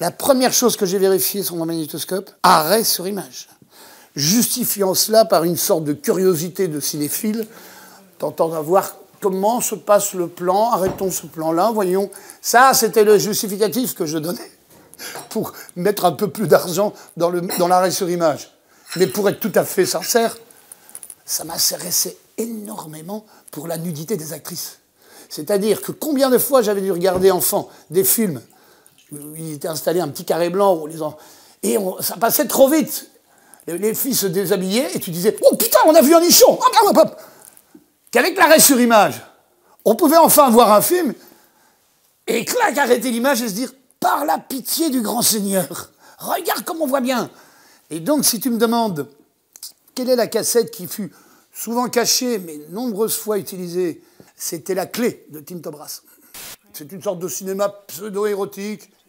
La première chose que j'ai vérifiée sur mon magnétoscope, arrêt sur image. Justifiant cela par une sorte de curiosité de cinéphile, tentant d'avoir comment se passe le plan, arrêtons ce plan-là, voyons. Ça, c'était le justificatif que je donnais pour mettre un peu plus d'argent dans l'arrêt sur image. Mais pour être tout à fait sincère, ça m'intéressait énormément pour la nudité des actrices. C'est-à-dire que combien de fois j'avais dû regarder enfant des films il était installé un petit carré blanc les et ça passait trop vite. Les, filles se déshabillaient et tu disais Oh putain, on a vu un nichon Qu'avec l'arrêt sur image, on pouvait enfin voir un film et clac, arrêter l'image et se dire Par la pitié du grand Seigneur, regarde comme on voit bien. Et donc, si tu me demandes quelle est la cassette qui fut souvent cachée, mais nombreuses fois utilisée, c'était la clé de Tim Tobras. C'est une sorte de cinéma pseudo-érotique,